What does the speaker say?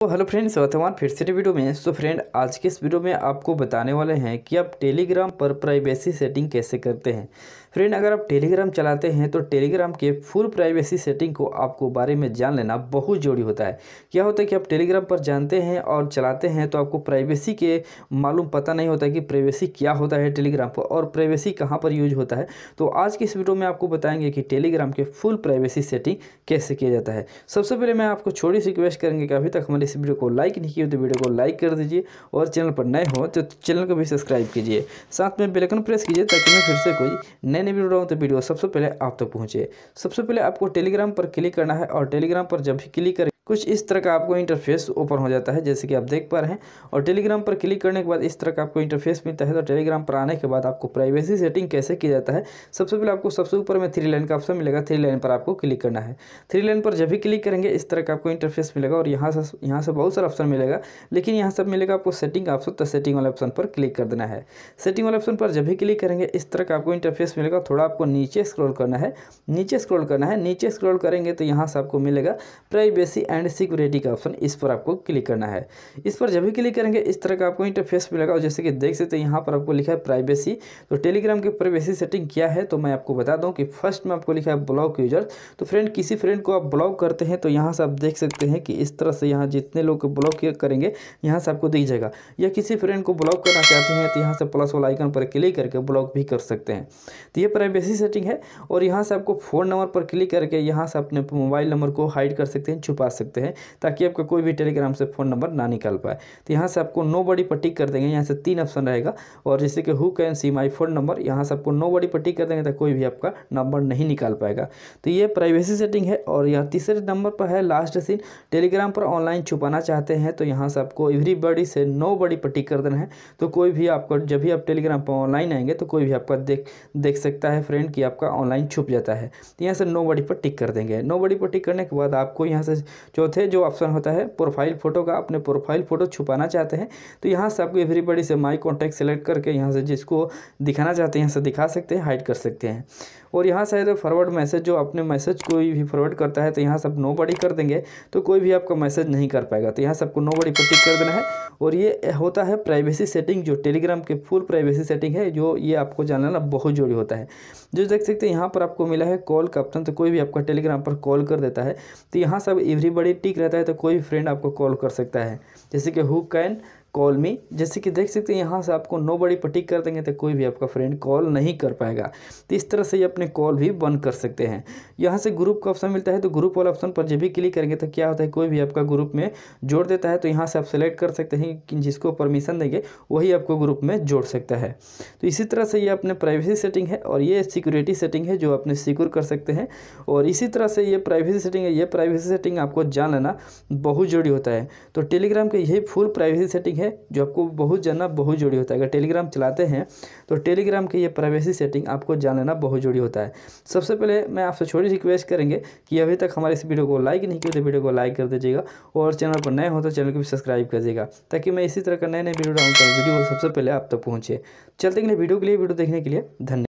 तो hello friends, वर्तमान फिर से वीडियो में। सो फ्रेंड, आज के इस वीडियो में आपको बताने वाले हैं कि आप टेलीग्राम पर प्राइवेसी सेटिंग कैसे करते हैं। फ्रेंड, अगर आप टेलीग्राम चलाते हैं तो टेलीग्राम के फुल प्राइवेसी सेटिंग को आपको बारे में जान लेना बहुत ज़रूरी होता है। क्या होता है कि आप टेलीग्राम पर जानते हैं और चलाते हैं तो आपको प्राइवेसी के मालूम पता नहीं होता कि प्राइवेसी क्या होता है टेलीग्राम पर और प्राइवेसी कहाँ पर यूज़ होता है। तो आज की इस वीडियो में आपको बताएँगे कि टेलीग्राम के फुल प्राइवेसी सेटिंग कैसे किया जाता है। सबसे पहले मैं आपको छोटी सी रिक्वेस्ट करेंगे कि अभी तक हमारे इस वीडियो को लाइक नहीं किया तो वीडियो को लाइक कर दीजिए और चैनल पर नए हो तो चैनल को भी सब्सक्राइब कीजिए। साथ में बेलकन प्रेस कीजिए ताकि मैं फिर से कोई नए नए वीडियो तो वीडियो सबसे पहले आप तक तो पहुँचे। सबसे पहले आपको टेलीग्राम पर क्लिक करना है और टेलीग्राम पर जब भी क्लिक करें कुछ इस तरह का आपको इंटरफेस ओपन हो जाता है, जैसे कि आप देख पा रहे हैं। और टेलीग्राम पर क्लिक करने के बाद इस तरह का आपको इंटरफेस मिलता है। तो टेलीग्राम पर आने के बाद आपको प्राइवेसी सेटिंग कैसे किया जाता है? सबसे पहले आपको सबसे ऊपर में थ्री लाइन का ऑप्शन मिलेगा। थ्री लाइन पर आपको क्लिक करना है। थ्री लाइन पर जब भी क्लिक करेंगे, इस तरह का आपको इंटरफेस मिलेगा और यहाँ से यहाँ से बहुत सारा ऑप्शन मिलेगा। लेकिन यहाँ सब मिलेगा आपको सेटिंग ऑप्शन तो सेटिंग वाले ऑप्शन पर क्लिक कर देना है। सेटिंग वाले ऑप्शन पर जब भी क्लिक करेंगे, इस तरह का आपको इंटरफेस मिलेगा। थोड़ा आपको नीचे स्क्रॉल करना है। नीचे स्क्रॉल करना है। नीचे स्क्रॉल करेंगे तो यहाँ से आपको मिलेगा प्राइवेसी एंड सिक्योरिटी का ऑप्शन इस पर आपको क्लिक करना है। इस पर जब भी क्लिक करेंगे, इस तरह का आपको इंटरफेस मिलेगा और जैसे कि देख सकते हैं, यहाँ पर आपको लिखा है प्राइवेसी तो टेलीग्राम की प्राइवेसी सेटिंग क्या है तो मैं आपको बता दूँ कि फ़र्स्ट में आपको लिखा है ब्लॉक यूज़र तो फ्रेंड किसी फ्रेंड को आप ब्लॉक करते हैं तो यहाँ से आप देख सकते हैं कि इस तरह से यहाँ जितने लोग ब्लॉक करेंगे, यहाँ से आपको दिख जाएगा। या किसी फ्रेंड को ब्लॉक करना चाहते हैं तो यहाँ से प्लस वाला आइकन पर क्लिक करके ब्लॉक भी कर सकते हैं। तो ये प्राइवेसी सेटिंग है और यहाँ से आपको फ़ोन नंबर पर क्लिक करके यहाँ से अपने मोबाइल नंबर को हाइड कर सकते हैं, छुपा सकते हैं। ताकि आपका कोई भी टेलीग्राम से फ़ोन नंबर ना निकाल पाए। तो यहाँ से आपको नो बड़ी पर टिक कर देंगे, यहाँ से तीन ऑप्शन रहेगा। और जैसे कि who can see my phone number, यहाँ से आपको नो बड़ी पर टिक कर देंगे तो कोई भी आपका नंबर नहीं निकाल पाएगा। तो ये प्राइवेसी सेटिंग है और यह तीसरे नंबर पर है, लास्ट सीन। टेलीग्राम पर ऑनलाइन छुपाना चाहते हैं तो यहाँ से आपको एवरीबडी से नो बड़ी पर टिक कर देना है। तो कोई भी आपको, जब भी आप टेलीग्राम पर ऑनलाइन आएँगे तो कोई भी आपका देख देख सकता है फ्रेंड कि आपका ऑनलाइन छुप जाता है। तो यहाँ से नो बड़ी पर टिक कर देंगे। नो बड़ी पर टिक करने के बाद आपको यहाँ से चौथे जो ऑप्शन होता है प्रोफ़ाइल फ़ोटो का, अपने प्रोफ़ाइल फ़ोटो छुपाना चाहते हैं तो यहाँ से आपको एवरीबडी से माई कॉन्टैक्ट सेलेक्ट करके यहाँ से जिसको दिखाना चाहते हैं, यहाँ से दिखा सकते हैं हाइड कर सकते हैं। और यहाँ से तो फॉरवर्ड मैसेज जो अपने मैसेज कोई भी फॉरवर्ड करता है तो यहाँ सब नो बड़ी कर देंगे तो कोई भी आपका मैसेज नहीं कर पाएगा। तो यहाँ सबको नो बड़ी पर टिक कर देना है। और ये होता है प्राइवेसी सेटिंग जो टेलीग्राम के फुल प्राइवेसी सेटिंग है, जो ये आपको जानना बहुत ज़रूरी होता है। जो देख सकते हैं, यहाँ पर आपको मिला है कॉल का ऑप्शन तो कोई भी आपका टेलीग्राम पर कॉल कर देता है। तो यहाँ सब एवरीबडी टिक रहता है तो कोई फ्रेंड आपको कॉल कर सकता है। जैसे कि हु कैन कॉल मी, जैसे कि देख सकते हैं, यहाँ से आपको नो बड़ी पटिक कर देंगे तो कोई भी आपका फ्रेंड कॉल नहीं कर पाएगा। तो इस तरह से ये अपने कॉल भी बंद कर सकते हैं। यहाँ से ग्रुप का ऑप्शन मिलता है तो ग्रुप वाला ऑप्शन पर जब भी क्लिक करेंगे तो क्या होता है, कोई भी आपका ग्रुप में जोड़ देता है तो यहाँ से आप सेलेक्ट कर सकते हैं कि जिसको परमिशन देंगे, वही आपको ग्रुप में जोड़ सकता है। तो इसी तरह से ये अपने प्राइवेसी सेटिंग है, और ये सिक्योरिटी सेटिंग है, जो अपने सिक्योर कर सकते हैं। और इसी तरह से ये प्राइवेसी सेटिंग है, ये प्राइवेसी सेटिंग आपको जान लेना बहुत ज़रूरी होता है। तो टेलीग्राम का यही फुल प्राइवेसी सेटिंग है, जो आपको बहुत जानना बहुत ज़रूरी होता है। अगर टेलीग्राम चलाते हैं तो टेलीग्राम की ये प्राइवेसी सेटिंग आपको जान लेना बहुत ज़रूरी होता है। सबसे पहले मैं आपसे छोटी रिक्वेस्ट करेंगे कि अभी तक हमारे इस वीडियो को लाइक नहीं किया तो वीडियो को लाइक कर दीजिएगा और चैनल पर नए हो तो चैनल को भी सब्सक्राइब कर दीजिएगा, ताकि मैं इसी तरह का नए नए वीडियो डाउन वीडियो सबसे पहले आप तक पहुँचे। चलते वीडियो के लिए वीडियो देखने के लिए, धन्यवाद।